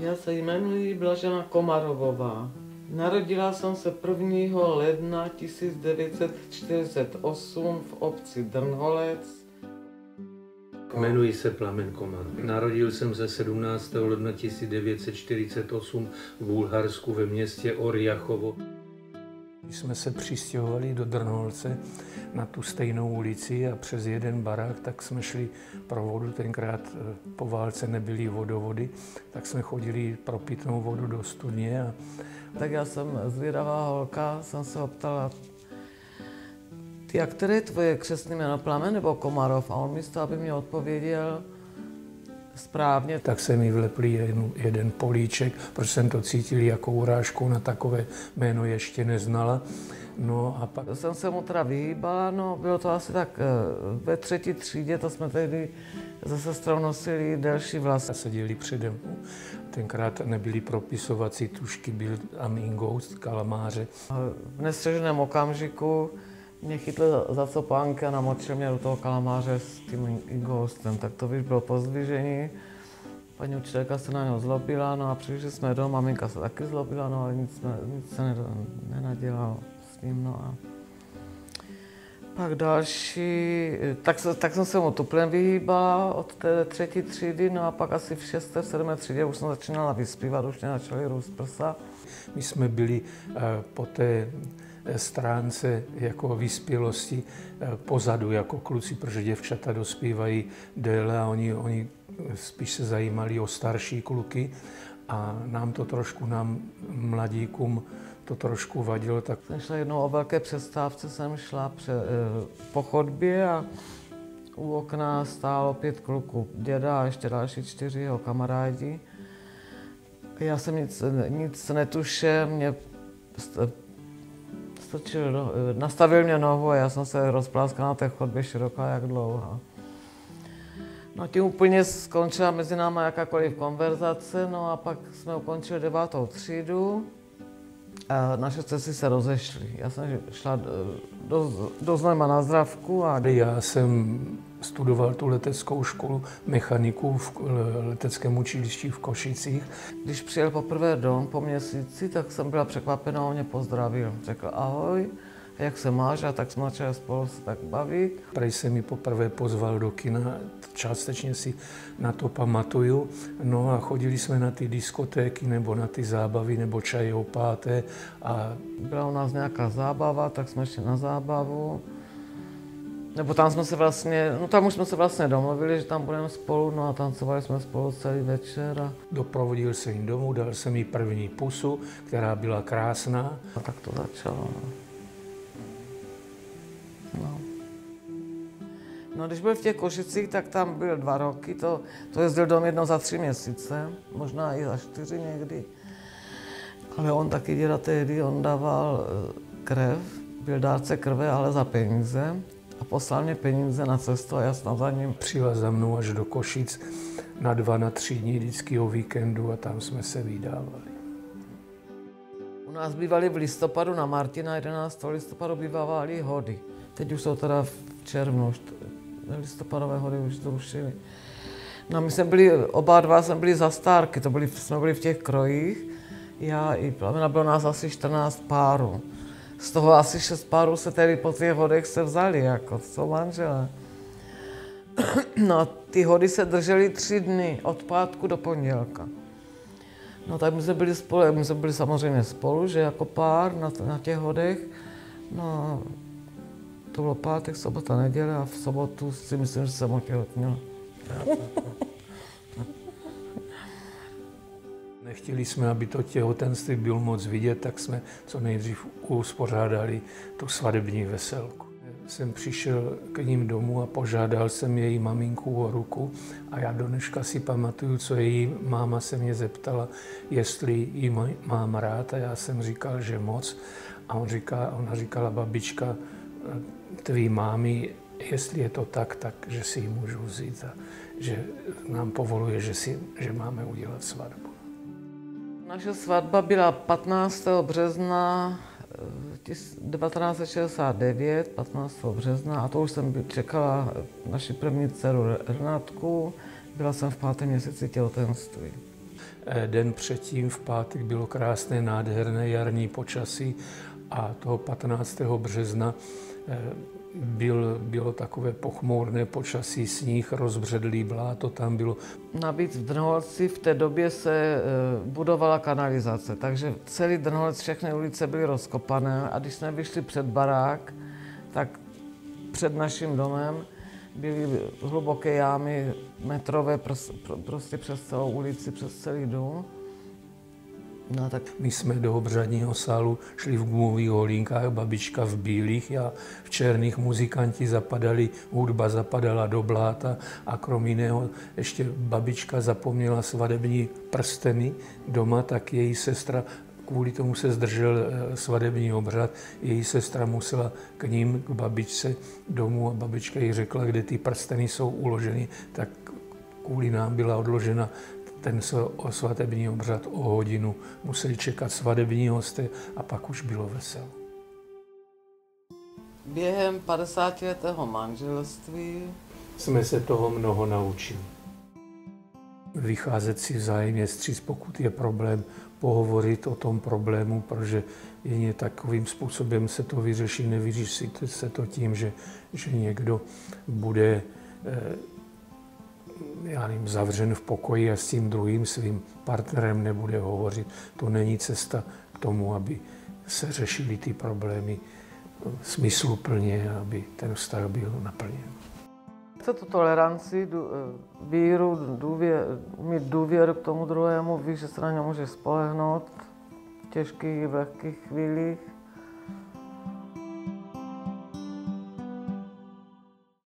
Já se jmenuji Blažena Komarovová. Narodila jsem se 1. ledna 1948 v obci Drnholec. Jmenuji se Plamen Komar. Narodil jsem se 17. ledna 1948 v Bulharsku ve městě Orjachovo. Jsme se přistěhovali do Drnholce na tu stejnou ulici a přes jeden barák, tak jsme šli pro vodu. Tenkrát eh, po válce nebyly vodovody, tak jsme chodili pro pitnou vodu do studně. A... Tak já jsem zvědavá holka, jsem se optala, ty, a které je tvoje křesné jméno, Plamen nebo Komarov? A on místo, aby mi odpověděl, správně. Tak se mi vlepli jeden, jeden políček, protože jsem to cítil jako urážku, na takové jméno ještě neznala. No a pak... Jsem se mu teda vyhýbala, no bylo to asi tak eh, ve třetí třídě, to jsme tehdy se sestrou nosili delší vlasy. Seděli přede mnou. Tenkrát nebyly propisovací tušky, byl amingou, kalamáře. V nestřeženém okamžiku mě chytl za copánky a namočil mě do toho kalamáře s tím ghostem. Tak to už bylo pozdvižení. Paní učitelka se na něho zlobila, no a přišli jsme do maminka se taky zlobila, no ale nic, nic se nenadělalo s ním, no a pak další, tak, tak jsem se mu tuplem vyhýbala od té třetí třídy, no a pak asi v šesté, sedmé třídě už jsem začínala vyspívat, už mě začaly růst prsa. My jsme byli uh, po té stránce jako vyspělosti eh, pozadu jako kluci, protože děvčata dospívají déle a oni, oni spíš se zajímali o starší kluky a nám to trošku, nám mladíkům to trošku vadilo. Tak... Jsem šla jednou o velké přestávce, jsem šla pře, eh, po chodbě a u okna stálo pět kluků, děda a ještě další čtyři jeho kamarádi. Já jsem nic, nic netušil, mě strčil, no, nastavil mě nohu a já jsem se rozpláskal na té chodbě široká jak dlouho. No tím úplně skončila mezi náma jakákoliv konverzace, no a pak jsme ukončili devátou třídu a naše cesty se rozešly. Já jsem šla do, do Znojma na zdravku a... Já jsem studoval tu leteckou školu mechaniku v leteckém učilišti v Košicích. Když přijel poprvé dom po měsíci, tak jsem byla překvapená, on mě pozdravil. Řekl ahoj, jak se máš a tak jsme začali spolu se tak bavit. Prej se mi poprvé pozval do kina, částečně si na to pamatuju. No a chodili jsme na ty diskotéky nebo na ty zábavy nebo čaje o páté. A... Byla u nás nějaká zábava, tak jsme šli na zábavu. Nebo tam jsme se vlastně, no tam už jsme se vlastně domluvili, že tam budeme spolu, no a tancovali jsme spolu celý večer. A... Doprovodil se jim domů, dal jsem jí první pusu, která byla krásná. A tak to začalo. No. No, když byl v těch Košicích, tak tam byl dva roky, to, to jezdil dom jedno za tři měsíce, možná i za čtyři někdy. Ale on taky děda tehdy, on dával eh, krev, byl dárce krve, ale za peníze a poslal mě peníze na cestu a já snad za ním. Přijela za mnou až do Košic na dva, na tři dní vždycky o víkendu a tam jsme se vydávali. U nás bývali v listopadu na Martina, 11. listopadu bývávali hody. Teď už jsou teda v červnu, listopadové hody už zrušili. No my jsme byli, oba dva jsme byli za stárky, to byli, jsme byli v těch krojích. Já i Plamena bylo nás asi 14 párů. Z toho asi šest párů se tedy po těch hodech se vzali, jako co manželé. No ty hody se držely tři dny, od pátku do pondělka. No tak my jsme byli spolu, my jsme byli samozřejmě spolu, že jako pár na, na těch hodech. No to bylo pátek, sobota, neděle a v sobotu si myslím, že jsem otěhotněla. Nechtěli jsme, aby to těhotenství bylo moc vidět, tak jsme co nejdřív uspořádali tu svatební veselku. Jsem přišel k ním domů a požádal jsem její maminku o ruku a já dneška si pamatuju, co její máma se mě zeptala, jestli ji mám rád a já jsem říkal, že moc. A on říká, ona říkala, babička, tvý mámy, jestli je to tak, tak že si ji můžu vzít a že nám povoluje, že, si, že máme udělat svatbu. Naše svatba byla 15. března 1969, eh, 15. března, a to už jsem čekala naši první dceru Renátku. Byla jsem v pátém měsíci těhotenství. Eh, den předtím v pátek bylo krásné, nádherné jarní počasí a toho 15. března eh, byl, bylo takové pochmurné počasí, sníh, rozbředlý bláto tam bylo. Navíc v Drnholci v té době se eh, budovala kanalizace, takže celý Drnholec, všechny ulice byly rozkopané a když jsme vyšli před barák, tak před naším domem byly hluboké jámy metrové prostě přes celou ulici, přes celý dům. No, tak... My jsme do obřadního sálu šli v gumových holínkách, babička v bílých, já v černých, muzikanti zapadali, hudba zapadala do bláta a krom jiného ještě babička zapomněla svadební prsteny doma, tak její sestra kvůli tomu se zdržel eh, svadební obřad. Její sestra musela k ním, k babičce domů a babička jí řekla, kde ty prsteny jsou uloženy, tak kvůli nám byla odložena ten svatební obřad o hodinu. Museli čekat svatební hosty a pak už bylo veselo. Během 50 letého manželství jsme se toho mnoho naučili. Vycházet si vzájemně stříc, pokud je problém, pohovorit o tom problému, protože jen takovým způsobem se to vyřeší. Nevyřeší se to tím, že, že někdo bude eh, já nevím, zavřen v pokoji a s tím druhým svým partnerem nebude hovořit. To není cesta k tomu, aby se řešily ty problémy smysluplně, aby ten vztah byl naplněn. Chce to toleranci, eh, víru, důvěr, mít důvěru k tomu druhému, víš, že se na ně může spolehnout v těžkých, v lehkých chvílích